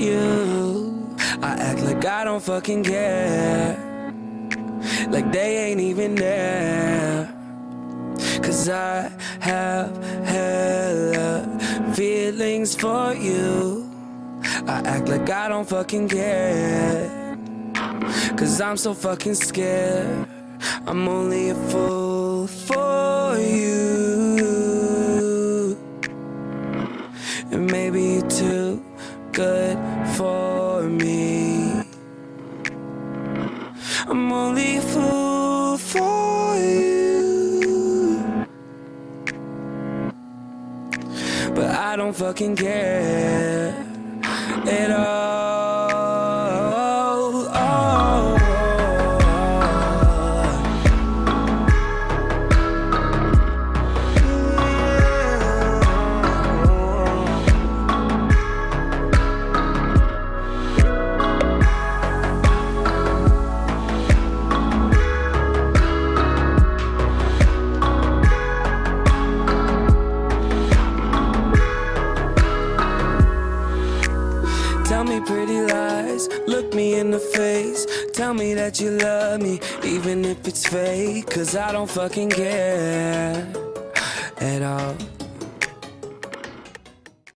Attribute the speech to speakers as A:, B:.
A: you. I act like I don't fucking care. Like they ain't even there. Cause I have hella feelings for you. I act like I don't fucking care. Cause I'm so fucking scared. I'm only a fool for you. Good for me. I'm only a fool for you. But I don't fucking care at all. Me pretty lies, look me in the face. Tell me that you love me, even if it's fake. Cause I don't fucking care.